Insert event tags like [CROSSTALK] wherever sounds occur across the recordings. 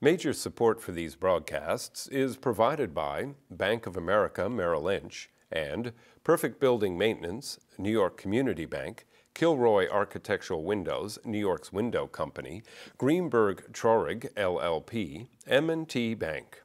Major support for these broadcasts is provided by Bank of America Merrill Lynch and Perfect Building Maintenance, New York Community Bank, Kilroy Architectural Windows, New York's window company, Greenberg Traurig LLP, M&T Bank.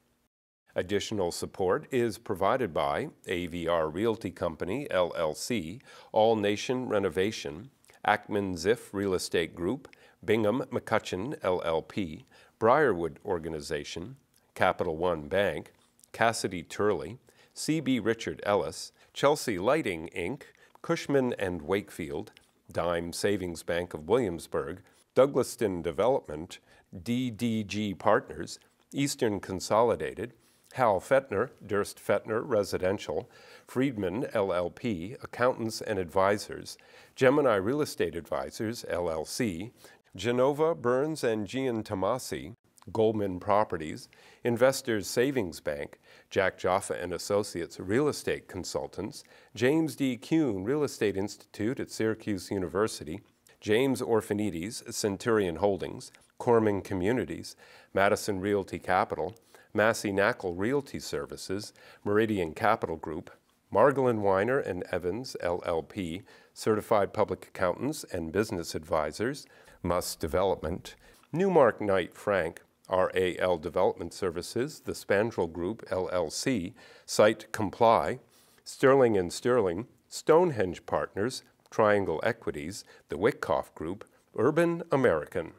Additional support is provided by AVR Realty Company, LLC, All Nation Renovation, Ackman Ziff Real Estate Group, Bingham McCutchen, LLP, Briarwood Organization, Capital One Bank, Cassidy Turley, C.B. Richard Ellis, Chelsea Lighting, Inc., Cushman and Wakefield, Dime Savings Bank of Williamsburg, Douglaston Development, DDG Partners, Eastern Consolidated, Hal Fetner, Durst Fetner Residential, Friedman LLP, Accountants and Advisors, Gemini Real Estate Advisors LLC, Genova Burns and Giantomasi, Goldman Properties, Investors Savings Bank, Jack Jaffa and Associates Real Estate Consultants, James D. Kuhn Real Estate Institute at Syracuse University, James Orphanides Centurion Holdings, Korman Communities, Madison Realty Capital, Massey Knakal Realty Services, Meridian Capital Group, Margolin Weiner and Evans LLP, Certified Public Accountants and Business Advisors, Muss Development, Newmark Knight Frank, RAL Development Services, the Spandrel Group LLC, SiteCompli, Sterling and Sterling, Stonehenge Partners, Triangle Equities, the Wyckoff Group, Urban American.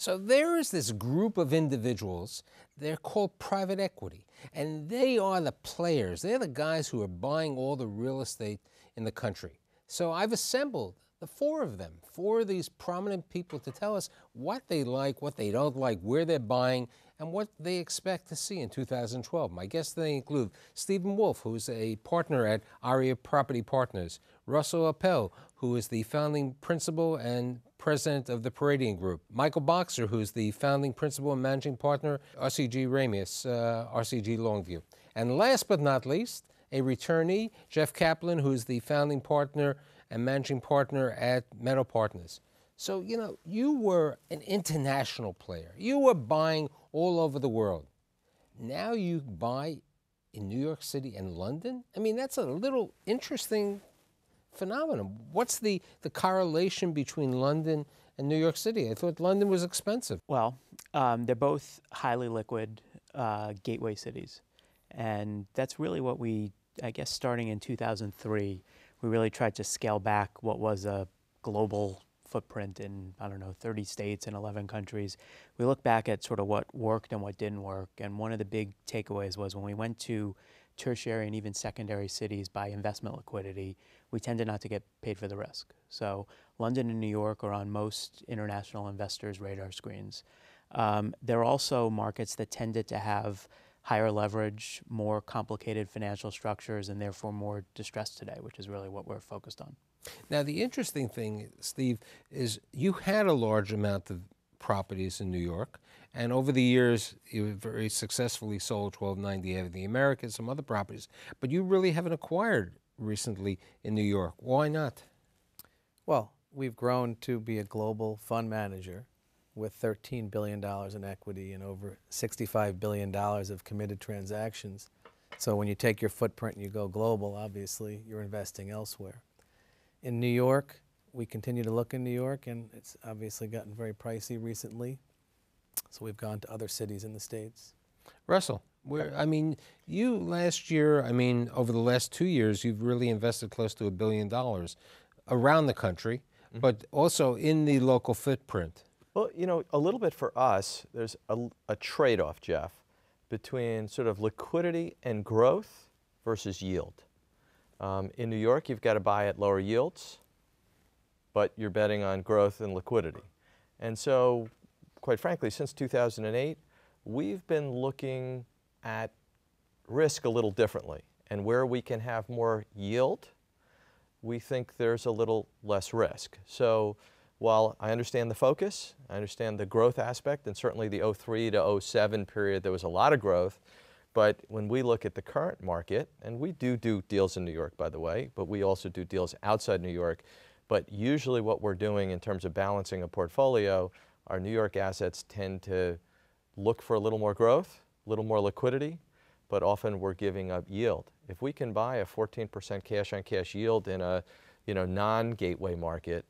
So there is this group of individuals, they're called private equity, and they are the players. They're the guys who are buying all the real estate in the country. So I've assembled the four of them, four of these prominent people to tell us what they like, what they don't like, where they're buying, and what they expect to see in 2012. My guests they include Steven Wolf, who's a partner at Area Property Partners, Russell Appell, who is the founding principal and president of the Praedium Group. Michael Boxer, who's the founding principal and managing partner, RCG Ramius, uh, RCG Longview. And last but not least, a returnee, Jeff Kaplan, who's the founding partner and managing partner at Meadow Partners. So, you know, you were an international player. You were buying all over the world. Now you buy in New York City and London? I mean, that's a little interesting phenomenon. What's the, the correlation between London and New York City? I thought London was expensive. Well, um, they're both highly liquid uh, gateway cities. And that's really what we, I guess, starting in 2003, we really tried to scale back what was a global footprint in, I don't know, 30 states and 11 countries. We looked back at sort of what worked and what didn't work. And one of the big takeaways was when we went to tertiary and even secondary cities by investment liquidity, we tended not to get paid for the risk. So London and New York are on most international investors' radar screens. Um, they're also markets that tended to have higher leverage, more complicated financial structures, and therefore more distress today, which is really what we're focused on. Now, the interesting thing, Steve, is you had a large amount of properties in New York. And over the years, you very successfully sold 1290 of the Americas, some other properties. But you really haven't acquired recently in New York. Why not? Well, we've grown to be a global fund manager with $13 billion in equity and over $65 billion of committed transactions. So when you take your footprint and you go global, obviously you're investing elsewhere. In New York, we continue to look in New York, and it's obviously gotten very pricey recently. So we've gone to other cities in the States. Russell, where, I mean, you last year, I mean, over the last two years, you've really invested close to a billion dollars around the country, mm -hmm. but also in the local footprint. Well, you know, a little bit for us, there's a, a trade off, Jeff, between sort of liquidity and growth versus yield. Um, in New York, you've got to buy at lower yields, but you're betting on growth and liquidity. And so quite frankly, since 2008, we've been looking at risk a little differently. And where we can have more yield, we think there's a little less risk. So while I understand the focus, I understand the growth aspect, and certainly the 03 to 07 period, there was a lot of growth. But when we look at the current market, and we do do deals in New York, by the way, but we also do deals outside New York. But usually, what we're doing in terms of balancing a portfolio, our New York assets tend to look for a little more growth, little more liquidity, but often we're giving up yield. If we can buy a 14% cash on cash yield in a you know, non-gateway market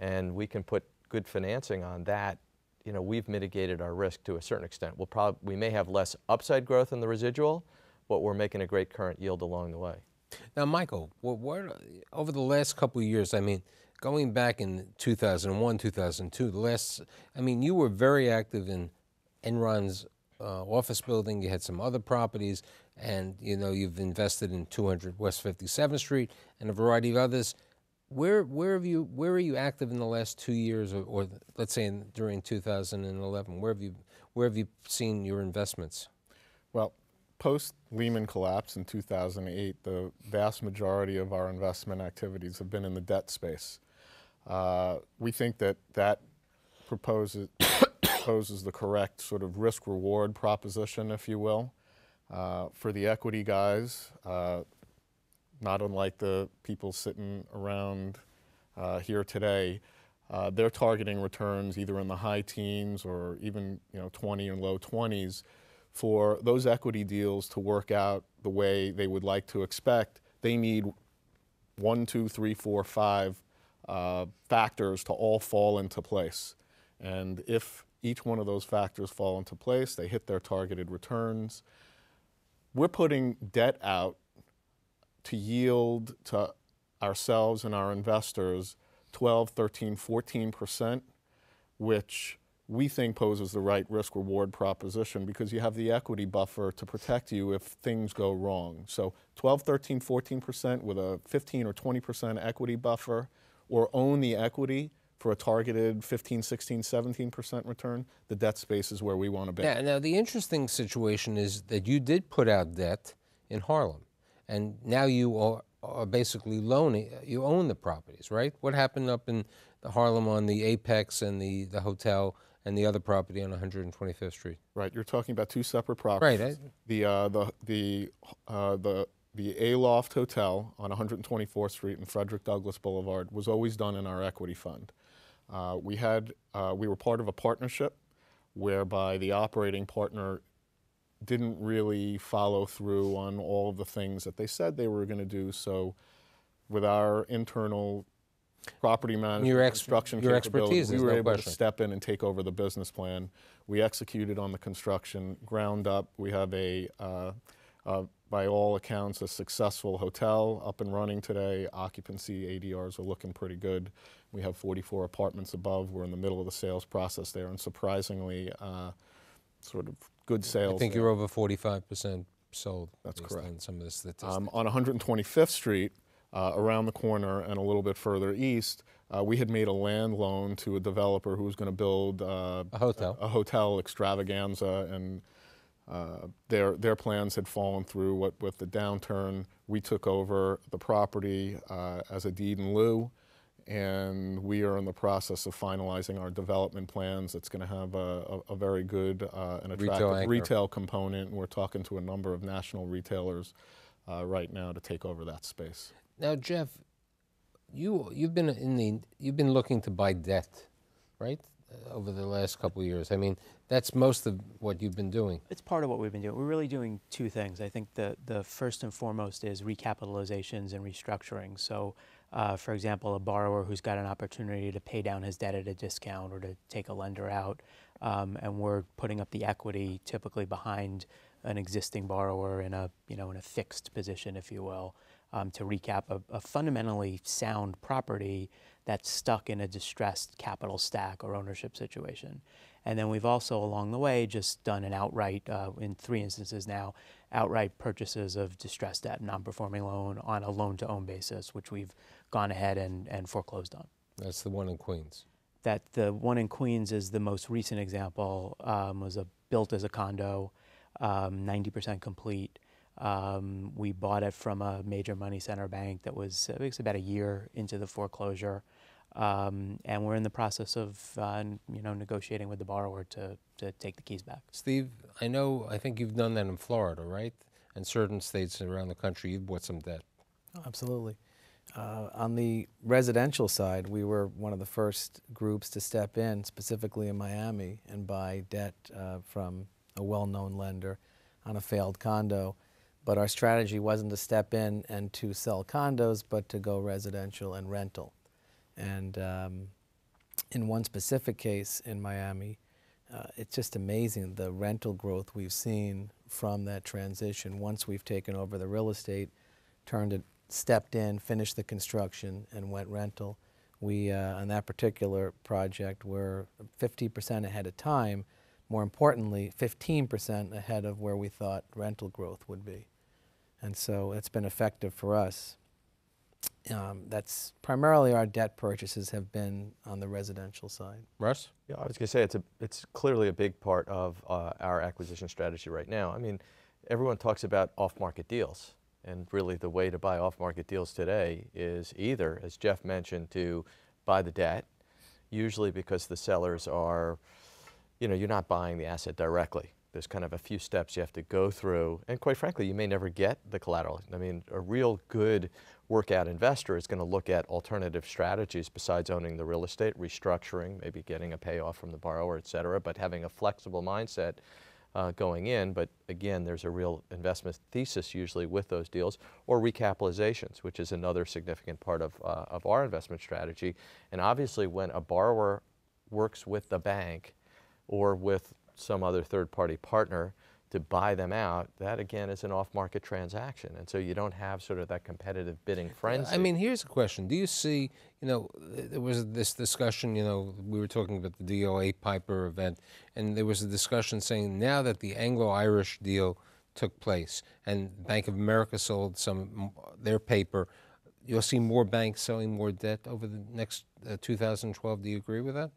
and we can put good financing on that, you know, we've mitigated our risk to a certain extent. We'll prob- we may have less upside growth in the residual, but we're making a great current yield along the way. Now, Michael, over the last couple of years, I mean, going back in 2001, 2002, the last, I mean, you were very active in Enron's uh, office building. You had some other properties, and you know you've invested in 200 West 57th Street and a variety of others. Where where have you where are you active in the last two years, or, or let's say in, during 2011? Where have you where have you seen your investments? Well, post Lehman collapse in 2008, the vast majority of our investment activities have been in the debt space. Uh, we think that that proposes proposes the correct sort of risk reward proposition, if you will. Uh, for the equity guys, uh, not unlike the people sitting around uh, here today, uh, they're targeting returns either in the high teens or even you know 20 and low 20s. For those equity deals to work out the way they would like to expect, they need one, two, three, four, five uh, factors to all fall into place. And if each one of those factors fall into place, they hit their targeted returns. We're putting debt out to yield to ourselves and our investors 12, 13, 14%, which we think poses the right risk reward proposition because you have the equity buffer to protect you if things go wrong. So 12, 13, 14% with a 15 or 20% equity buffer or own the equity for a targeted 15, 16, 17% return, the debt space is where we want to be. Yeah, now the interesting situation is that you did put out debt in Harlem, and now you are, are basically loaning, you own the properties, right? What happened up in the Harlem on the Apex and the, the hotel and the other property on 125th Street? Right, you're talking about two separate properties. Right. I, the, uh, the, the, uh, the the Aloft Hotel on 124th Street and Frederick Douglass Boulevard was always done in our equity fund. Uh, we had uh, we were part of a partnership whereby the operating partner didn't really follow through on all of the things that they said they were going to do. So, with our internal property management, your construction your capability, we were no able question. to step in and take over the business plan. We executed on the construction ground up. We have a uh, uh, by all accounts, a successful hotel up and running today. Occupancy ADRs are looking pretty good. We have 44 apartments above. We're in the middle of the sales process there, and surprisingly, uh, sort of good sales. I think there. you're over 45% sold. That's correct. On some of the statistics. Um, on 125th Street, uh, around the corner and a little bit further east, uh, we had made a land loan to a developer who was going to build uh, a hotel, a, a hotel extravaganza, and uh, their their plans had fallen through. What with the downturn, we took over the property uh, as a deed in lieu, and we are in the process of finalizing our development plans. It's going to have a, a, a, very good uh, and attractive retail, retail, component. We're talking to a number of national retailers uh, right now to take over that space. Now, Jeff, you you've been in the you've been looking to buy debt, right? Uh, over the last couple years. I mean, that's most of what you've been doing. It's part of what we've been doing. We're really doing two things. I think the the first and foremost is recapitalizations and restructuring. So, uh, for example, a borrower who's got an opportunity to pay down his debt at a discount or to take a lender out, um, and we're putting up the equity typically behind an existing borrower in a you know in a fixed position, if you will, um, to recap a, a fundamentally sound property that's stuck in a distressed capital stack or ownership situation. And then we've also, along the way, just done an outright, uh, in three instances now, outright purchases of distressed debt, non-performing loan on a loan-to-own basis, which we've gone ahead and, and foreclosed on. That's the one in Queens. That the one in Queens is the most recent example. Um, was a, built as a condo, um, 90% complete. Um, we bought it from a major money center bank that was, it was about a year into the foreclosure. Um, and we're in the process of, uh, you know, negotiating with the borrower to, to take the keys back. Steve, I know, I think you've done that in Florida, right? And certain states around the country, you've bought some debt. Oh, absolutely. Uh, on the residential side, we were one of the first groups to step in, specifically in Miami, and buy debt uh, from a well-known lender on a failed condo. But our strategy wasn't to step in and to sell condos, but to go residential and rental. And um, in one specific case in Miami, uh, it's just amazing the rental growth we've seen from that transition once we've taken over the real estate, turned it, stepped in, finished the construction, and went rental. We, uh, on that particular project, were 50% ahead of time. More importantly, 15% ahead of where we thought rental growth would be. And so it's been effective for us. Um, that's primarily our debt purchases have been on the residential side. Russ? Yeah, I was going to say it's a it's clearly a big part of uh, our acquisition strategy right now. I mean, everyone talks about off-market deals, and really the way to buy off-market deals today is either, as Jeff mentioned, to buy the debt, usually because the sellers are, you know, you're not buying the asset directly. There's kind of a few steps you have to go through, and quite frankly, you may never get the collateral. I mean, a real good workout investor is going to look at alternative strategies besides owning the real estate, restructuring, maybe getting a payoff from the borrower, et cetera, but having a flexible mindset uh, going in. But again, there's a real investment thesis usually with those deals, or recapitalizations, which is another significant part of, uh, of our investment strategy. And obviously, when a borrower works with the bank or with some other third party partner, to buy them out, that again is an off-market transaction, and so you don't have sort of that competitive bidding frenzy. I mean, here's a question: Do you see, you know, there was this discussion. You know, we were talking about the DLA Piper event, and there was a discussion saying now that the Anglo-Irish deal took place and Bank of America sold some their paper, you'll see more banks selling more debt over the next uh, 2012. Do you agree with that?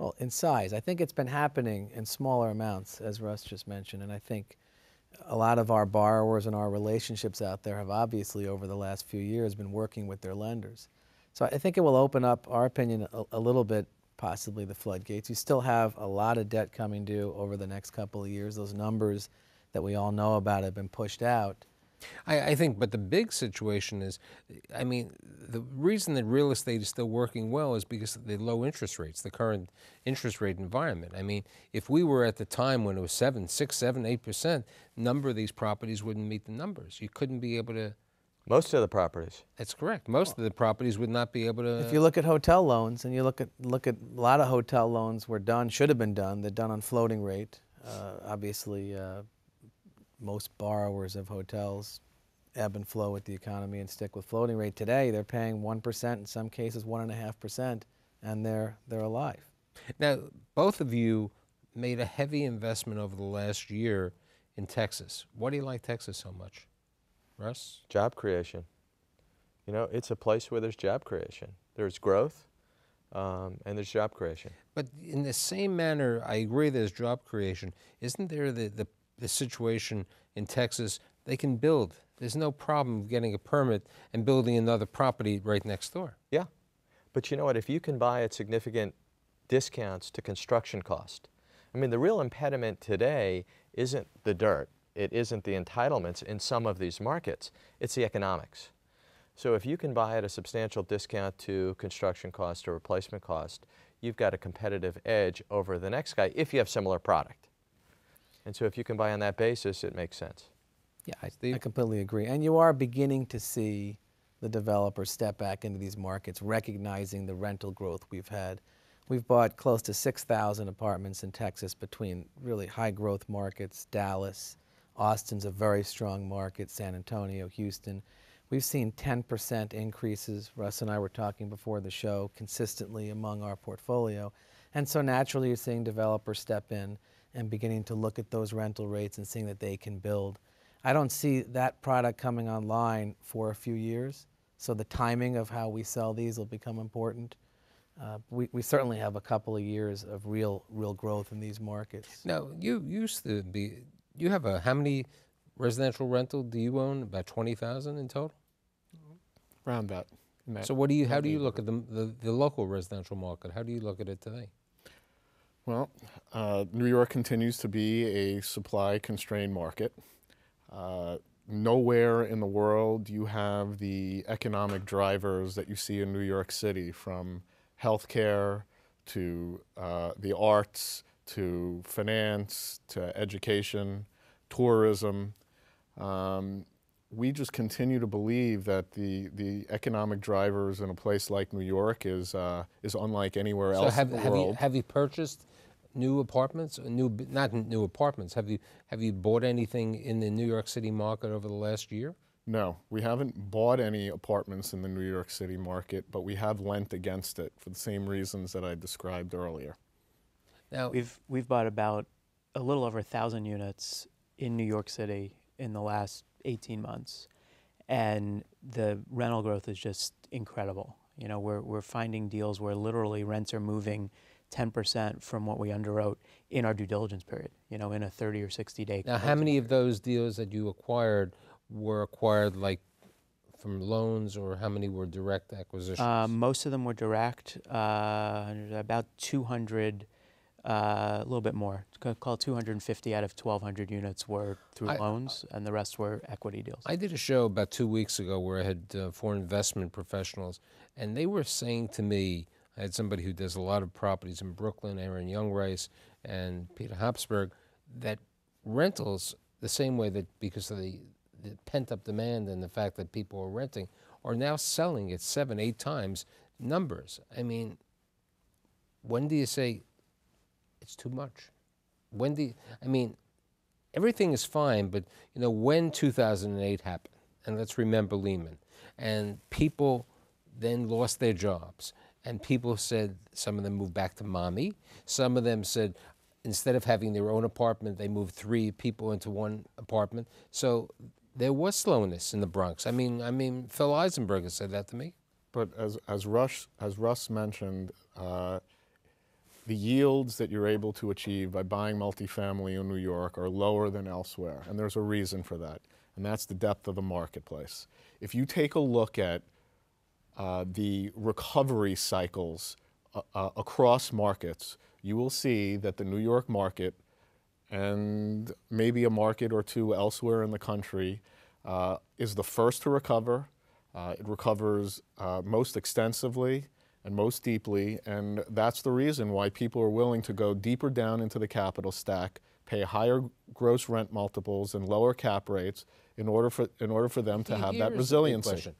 Well, in size, I think it's been happening in smaller amounts, as Russ just mentioned, and I think a lot of our borrowers and our relationships out there have obviously over the last few years been working with their lenders. So I think it will open up our opinion a, a little bit, possibly the floodgates. You still have a lot of debt coming due over the next couple of years. Those numbers that we all know about have been pushed out. I, I, think, but the big situation is, I mean, the reason that real estate is still working well is because of the low interest rates, the current interest rate environment. I mean, if we were at the time when it was seven, six, seven, eight percent, number of these properties wouldn't meet the numbers. You couldn't be able to. Most of the properties. That's correct. Most of the properties would not be able to. If you look at hotel loans, and you look at look at a lot of hotel loans were done, should have been done. They're done on floating rate. Uh, obviously. Uh, most borrowers of hotels ebb and flow with the economy and stick with floating rate. Today, they're paying 1%, in some cases 1.5%, and they're, they're alive. Now, both of you made a heavy investment over the last year in Texas. Why do you like Texas so much? Russ? Job creation. You know, it's a place where there's job creation. There's growth, um, and there's job creation. But in the same manner, I agree there's job creation. Isn't there the, the the situation in Texas, they can build. There's no problem getting a permit and building another property right next door. Yeah. But you know what? If you can buy at significant discounts to construction cost, I mean, the real impediment today isn't the dirt, it isn't the entitlements in some of these markets, it's the economics. So if you can buy at a substantial discount to construction cost or replacement cost, you've got a competitive edge over the next guy if you have similar product. And so if you can buy on that basis, it makes sense. Yeah, I, I completely agree. And you are beginning to see the developers step back into these markets, recognizing the rental growth we've had. We've bought close to 6,000 apartments in Texas between really high growth markets, Dallas, Austin's a very strong market, San Antonio, Houston. We've seen 10% increases, Russ and I were talking before the show, consistently among our portfolio. And so naturally you're seeing developers step in and beginning to look at those rental rates and seeing that they can build. I don't see that product coming online for a few years, so the timing of how we sell these will become important. Uh, we, we certainly have a couple of years of real real growth in these markets. Now, you used to be, you have a, how many residential rental do you own? About 20,000 in total? Around that. So what do you, how do you look at the, the, the local residential market? How do you look at it today? Well, uh, New York continues to be a supply constrained market. Uh, nowhere in the world do you have the economic drivers that you see in New York City, from healthcare to uh, the arts to finance to education, tourism. Um, we just continue to believe that the, the economic drivers in a place like New York is, uh, is unlike anywhere So else have, in the have you world. have you purchased new apartments? New not new apartments. Have you have you bought anything in the New York City market over the last year? No, we haven't bought any apartments in the New York City market, but we have lent against it for the same reasons that I described earlier. Now, We've we've bought about a little over a thousand units in New York City in the last 18 months, and the rental growth is just incredible. You know, we're we're finding deals where literally rents are moving 10% from what we underwrote in our due diligence period. You know, in a 30 or 60 day. now, how many of those deals that you acquired were acquired like from loans, or how many were direct acquisitions? Uh, most of them were direct. Uh, about 200, uh, a little bit more. Call 250 out of 1,200 units were through I- loans, and the rest were equity deals. I did a show about two weeks ago where I had uh, four investment professionals, and they were saying to me, I had somebody who does a lot of properties in Brooklyn, Aaron Jungreis, and Peter Hauspurg, that rentals, the same way that because of the, the pent up demand and the fact that people are renting, are now selling at seven, eight times numbers. I mean, when do you say it's too much? When do you, I mean, everything is fine, but you know when 2008 happened, and let's remember Lehman, and people then lost their jobs, and people said some of them moved back to mommy, some of them said instead of having their own apartment, they moved three people into one apartment. So there was slowness in the Bronx. I mean, I mean, Phil Eisenberg said that to me. But as, as, Rush, as Russ mentioned, uh, the yields that you're able to achieve by buying multifamily in New York are lower than elsewhere, and there's a reason for that, and that's the depth of the marketplace. If you take a look at uh, the recovery cycles uh, uh, across markets, you will see that the New York market and maybe a market or two elsewhere in the country uh, is the first to recover. Uh, it recovers uh, most extensively and most deeply, and that's the reason why people are willing to go deeper down into the capital stack, pay higher gross rent multiples and lower cap rates in order for, in order for them to have that resiliency.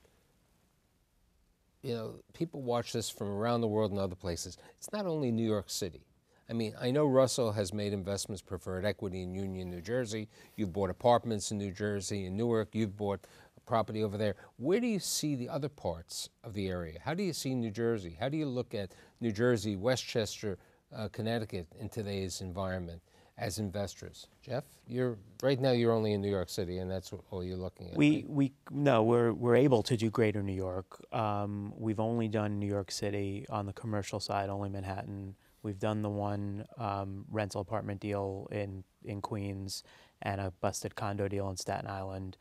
You know, people watch this from around the world and other places. It's not only New York City. I mean, I know Russell has made investments preferred equity in Union, New Jersey. You've bought apartments in New Jersey, in Newark. You've bought property over there. Where do you see the other parts of the area? How do you see New Jersey? How do you look at New Jersey, Westchester, uh, Connecticut in today's environment as investors? Jeff, you're right now. You're only in New York City, and that's all you're looking at. We right? we no, we're we're able to do Greater New York. Um, we've only done New York City on the commercial side, only Manhattan. We've done the one um, rental apartment deal in in Queens and a busted condo deal in Staten Island.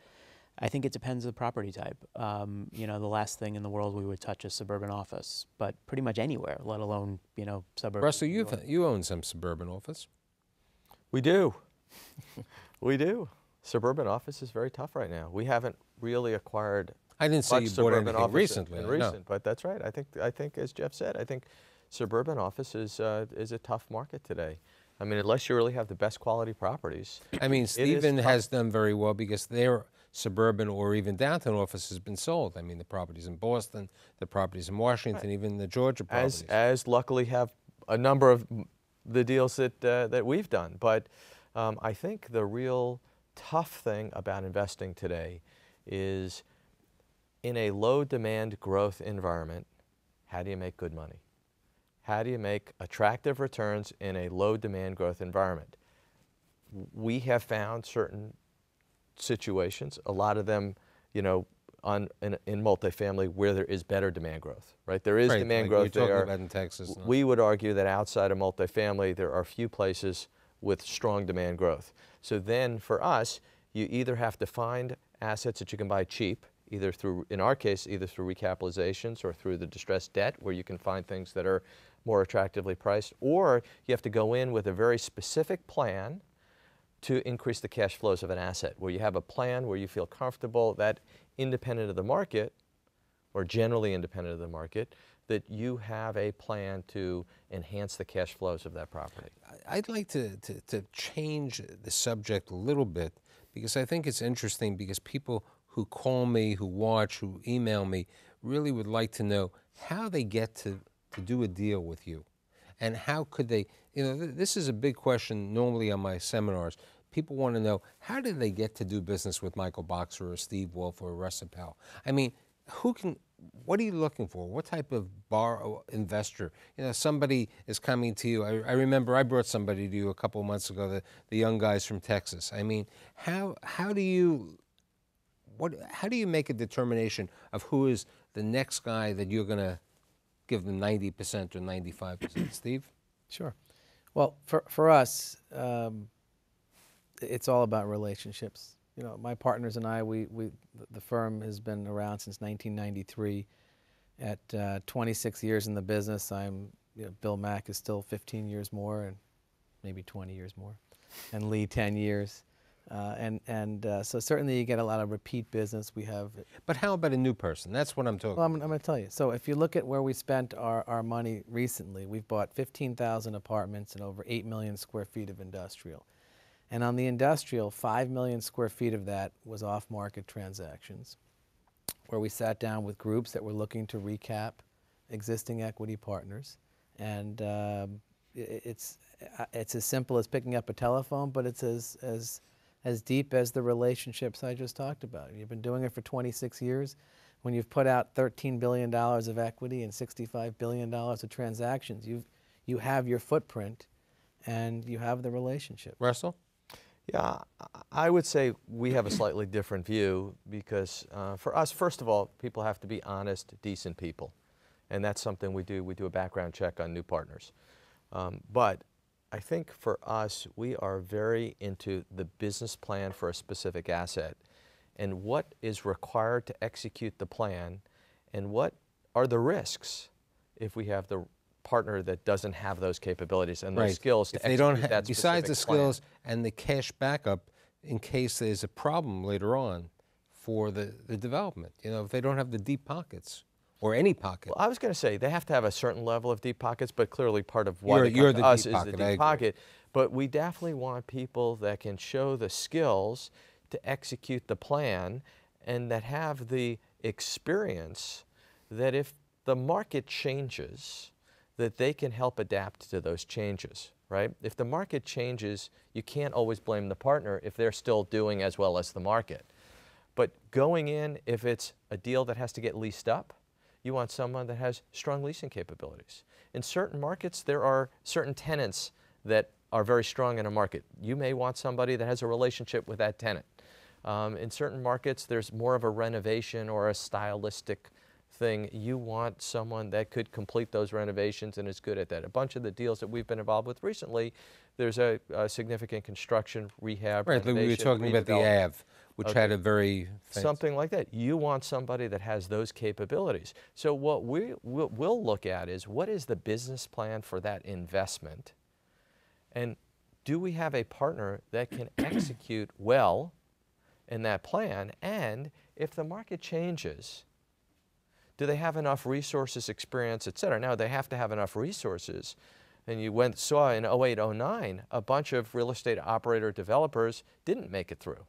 I think it depends on the property type. Um, you know, the last thing in the world we would touch is suburban office, but pretty much anywhere, let alone you know suburban. Russell, you've, you own some suburban office. We do. [LAUGHS] we do. Suburban office is very tough right now. We haven't really acquired I didn't much you bought suburban anything office recently. In, no. recent, but that's right. I think I think as Jeff said, I think suburban office is uh, is a tough market today. I mean, unless you really have the best quality properties. I mean, Steven has done very well because their suburban or even downtown office has been sold. I mean, the properties in Boston, the properties in Washington, even the Georgia properties. as as luckily have a number of the deals that uh, that we've done. But um, I think the real tough thing about investing today is in a low demand growth environment, how do you make good money? How do you make attractive returns in a low demand growth environment? We have found certain situations, a lot of them, you know, on in, in multifamily where there is better demand growth, right? There is Right, demand like growth there. about in Texas. all. We would argue that outside of multifamily, there are few places with strong demand growth. So then for us, you either have to find assets that you can buy cheap, either through, in our case, either through recapitalizations or through the distressed debt, where you can find things that are more attractively priced, or you have to go in with a very specific plan to increase the cash flows of an asset, where you have a plan where you feel comfortable that independent of the market, or generally independent of the market, that you have a plan to enhance the cash flows of that property. I'd like to, to, to change the subject a little bit because I think it's interesting because people who call me, who watch, who email me really would like to know how they get to, to do a deal with you. And how could they, you know, th- this is a big question normally on my seminars. People want to know how did they get to do business with Michael Boxer or Steve Wolf or Russ Appell? I mean, who can, what are you looking for? What type of bar investor? You know, somebody is coming to you. I, I remember I brought somebody to you a couple of months ago, the, the young guys from Texas. I mean, how, how do you, what, how do you make a determination of who is the next guy that you're going to give them 90% or 95%? Steve? Sure. Well, for, for us, um, it's all about relationships. You know, my partners and I, we, we the- firm has been around since 1993. At uh, 26 years in the business, I'm you know, Bill Mack is still 15 years more, and maybe 20 years more, and Lee 10 years. Uh, and and uh, so certainly you get a lot of repeat business. We have But how about a new person? That's what I'm talking well, I'm, I'm going to tell you. So if you look at where we spent our, our money recently, we've bought 15,000 apartments and over 8 million square feet of industrial. And on the industrial, 5 million square feet of that was off market transactions, where we sat down with groups that were looking to recap existing equity partners. And um, it's, uh, it's as simple as picking up a telephone, but it's as, as, as deep as the relationships I just talked about. You've been doing it for 26 years. When you've put out $13 billion of equity and $65 billion of transactions, you've, you have your footprint and you have the relationship. Russell? Yeah, I- would say we have a slightly different view because uh, for us, first of all, people have to be honest, decent people. And that's something we do. We do a background check on new partners. Um, but I think for us, we are very into the business plan for a specific asset and what is required to execute the plan and what are the risks if we have the partner that doesn't have those capabilities and those skills to if they don't execute have, that besides the plan. skills and the cash backup in case there's a problem later on for the, the development. You know, if they don't have the deep pockets or any pocket. Well, I was going to say they have to have a certain level of deep pockets, but clearly part of why You're- you're the us deep is pocket, the deep pocket. But we definitely want people that can show the skills to execute the plan and that have the experience that if the market changes, that they can help adapt to those changes, right? If the market changes, you can't always blame the partner if they're still doing as well as the market. But going in, if it's a deal that has to get leased up, you want someone that has strong leasing capabilities. In certain markets, there are certain tenants that are very strong in a market. You may want somebody that has a relationship with that tenant. Um, in certain markets, there's more of a renovation or a stylistic thing. You want someone that could complete those renovations and is good at that. A bunch of the deals that we've been involved with recently, there's a, a significant construction, rehab, right, we were talking about the AV, which Okay. had a very fancy- Something like that. You want somebody that has those capabilities. So what we we'll, we'll look at is what is the business plan for that investment, and do we have a partner that can [COUGHS] execute well in that plan? And if the market changes, do they have enough resources, experience, et cetera? Now they have to have enough resources. And you went saw in 08, 09, a bunch of real estate operator developers didn't make it through.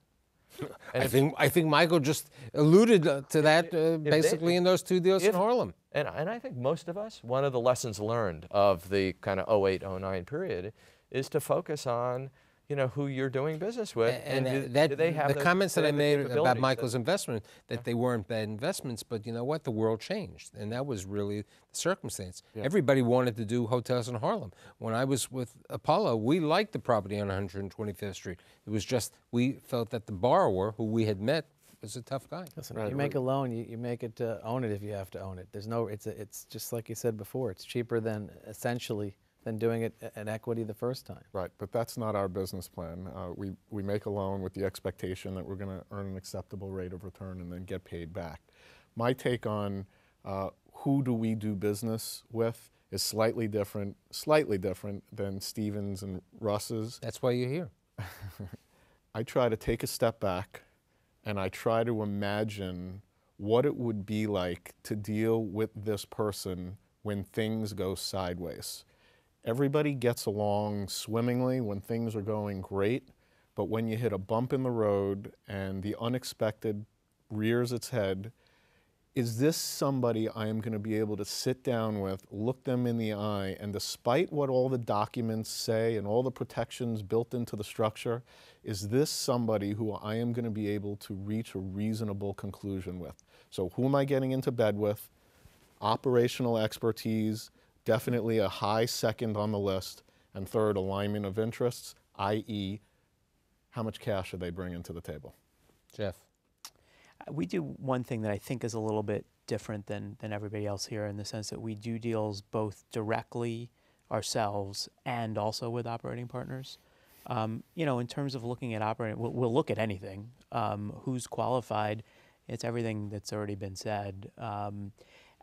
[LAUGHS] And I if- think I think Michael just alluded to that uh, they- basically in those two deals in Harlem. And, and I think most of us, one of the lessons learned of the kind of 08, 09 period is to focus on, you know, who you're doing business with. and do, uh, that do they have the those- comments that I made about capabilities that- Michael's investment that they weren't bad investments, but you know what? The world changed, and that was really the circumstance. Everybody wanted to do hotels in Harlem. When I was with Apollo, we liked the property on 125th Street. It was just we felt that the borrower, who we had met, was a tough guy. Listen, you make a loan, you, you make it to own it if you have to own it. There's no, it's, a, it's just like you said before, it's cheaper than essentially than doing it a- an equity the first time. Right, but that's not our business plan. Uh, we, we make a loan with the expectation that we're going to earn an acceptable rate of return and then get paid back. My take on uh, who do we do business with is slightly different, slightly different than Stevens and Russ's. That's why you're here. [LAUGHS] I try to take a step back and I try to imagine what it would be like to deal with this person when things go sideways. Everybody gets along swimmingly when things are going great, but when you hit a bump in the road and the unexpected rears its head, is this somebody I am going to be able to sit down with, look them in the eye, and despite what all the documents say and all the protections built into the structure, is this somebody who I am going to be able to reach a reasonable conclusion with? So, who am I getting into bed with? Operational expertise, definitely a high second on the list. And third, alignment of interests, i.e., how much cash are they bringing to the table? Jeff. Uh, We do one thing that I think is a little bit different than, than everybody else here in the sense that we do deals both directly ourselves and also with operating partners. Um, you know, in terms of looking at operating, we'll, we'll look at anything. Um, who's qualified? It's everything that's already been said. Um,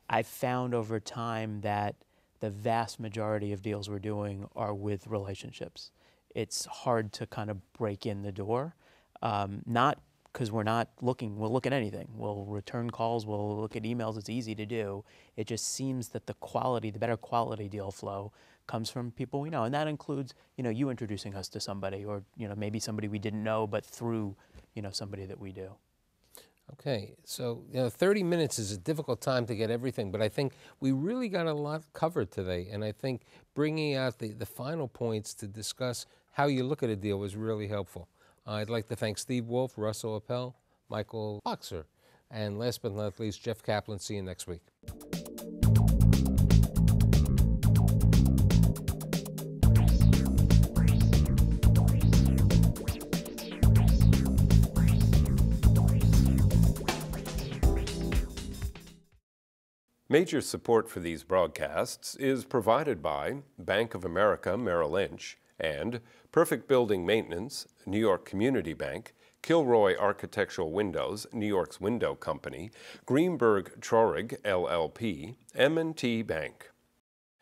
I've found over time that the vast majority of deals we're doing are with relationships. It's hard to kind of break in the door, um, not because we're not looking, we'll look at anything. We'll return calls, we'll look at emails, it's easy to do. It just seems that the quality, the better quality deal flow comes from people we know. And that includes, you know, you introducing us to somebody or, you know, maybe somebody we didn't know, but through, you know, somebody that we do. Okay, so you know, 30 minutes is a difficult time to get everything, but I think we really got a lot covered today. And I think bringing out the, the final points to discuss how you look at a deal was really helpful. Uh, I'd like to thank Steve Wolf, Russell Appell, Michael Boxer, and last but not least, Jeff Kaplan. See you next week. Major support for these broadcasts is provided by Bank of America Merrill Lynch and Perfect Building Maintenance, New York Community Bank, Kilroy Architectural Windows, New York's window company, Greenberg Traurig LLP, M&T Bank.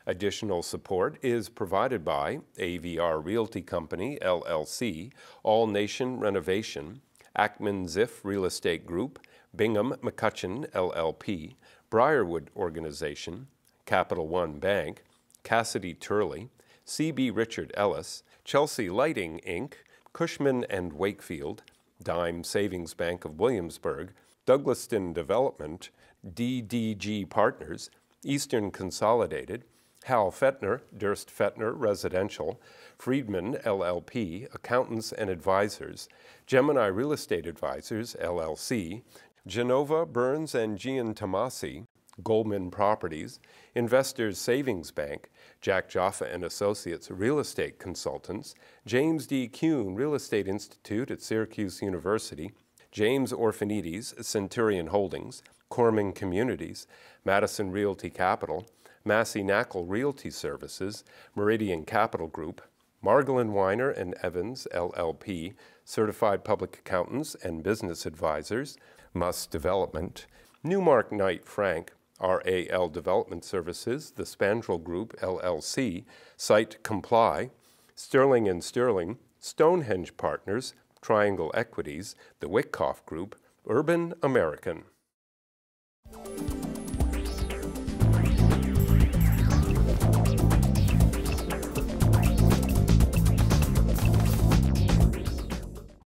Additional support is provided by AVR Realty Company, LLC, All Nation Renovation, Ackman Ziff Real Estate Group, Bingham McCutchen, LLP, Briarwood Organization, Capital One Bank, Cassidy Turley, CB Richard Ellis, Chelsea Lighting, Inc., Cushman and Wakefield, Dime Savings Bank of Williamsburg, Douglaston Development, DDG Partners, Eastern Consolidated, Hal Fetner, Durst Fetner Residential, Friedman LLP, Accountants and Advisors, Gemini Real Estate Advisors LLC, Genova Burns and Giantomasi, Goldman Properties, Investors Savings Bank, Jack Jaffa and Associates Real Estate Consultants, James D. Kuhn Real Estate Institute at Syracuse University, James Orphanides Centurion Holdings, Korman Communities, Madison Realty Capital, Massey Knakal Realty Services, Meridian Capital Group, Margolin Weiner and Evans LLP, Certified Public Accountants and Business Advisors, Muss Development, Newmark Knight Frank, RAL Development Services, the Spandrel Group LLC, SiteCompli, Sterling and Sterling, Stonehenge Partners, Triangle Equities, the Wyckoff Group, Urban American.